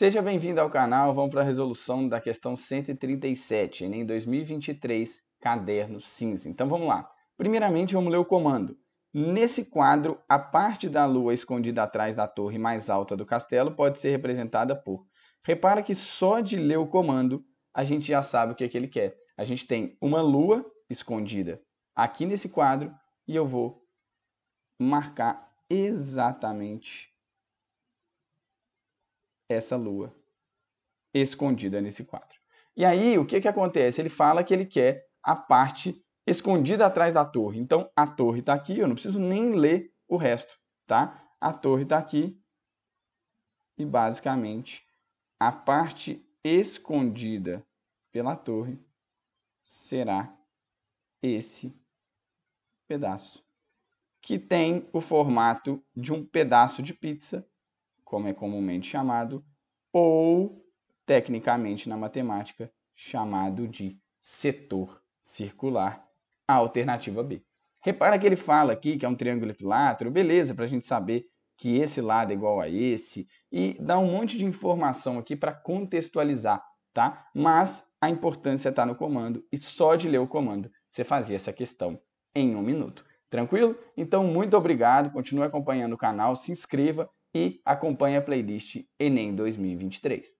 Seja bem-vindo ao canal, vamos para a resolução da questão 137, Enem 2023, caderno cinza. Então vamos lá. Primeiramente vamos ler o comando. Nesse quadro, a parte da lua escondida atrás da torre mais alta do castelo pode ser representada por. Repara que só de ler o comando a gente já sabe o que, é que ele quer. A gente tem uma lua escondida aqui nesse quadro e eu vou marcar exatamente essa lua escondida nesse quadro. E aí, o que, que acontece? Ele fala que ele quer a parte escondida atrás da torre. Então, a torre está aqui, eu não preciso nem ler o resto, tá? A torre está aqui e, basicamente, a parte escondida pela torre será esse pedaço, que tem o formato de um pedaço de pizza como é comumente chamado, ou, tecnicamente na matemática, chamado de setor circular, a alternativa B. Repara que ele fala aqui que é um triângulo equilátero, beleza, para a gente saber que esse lado é igual a esse, e dá um monte de informação aqui para contextualizar, tá? Mas a importância está no comando, e só de ler o comando você fazia essa questão em um minuto. Tranquilo? Então, muito obrigado, continue acompanhando o canal, se inscreva e acompanhe a playlist Enem 2023.